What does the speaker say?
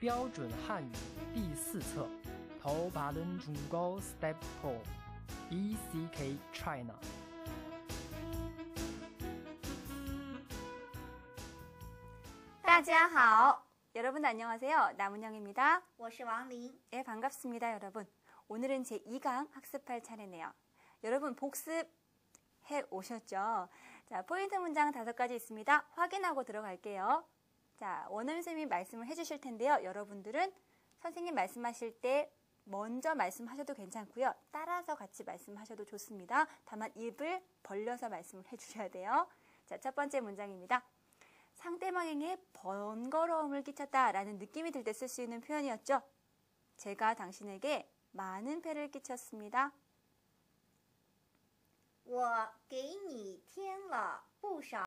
标准汉语第四册头바른중고 Step 4 ECK China 大家好. 여러분 안녕하세요. 남은영입니다. 我是王林。 네, 반갑습니다, 여러분. 오늘은 제 2강 학습할 차례네요. 여러분 복습해 오셨죠? 자, 포인트 문장 다섯 가지 있습니다. 확인하고 들어갈게요. 자, 원어민 선생님이 말씀을 해주실 텐데요. 여러분들은 선생님 말씀하실 때 먼저 말씀하셔도 괜찮고요. 따라서 같이 말씀하셔도 좋습니다. 다만 입을 벌려서 말씀을 해주셔야 돼요. 자, 첫 번째 문장입니다. 상대방에게 번거로움을 끼쳤다라는 느낌이 들 때 쓸 수 있는 표현이었죠. 제가 당신에게 많은 폐를 끼쳤습니다. 我给你添了不少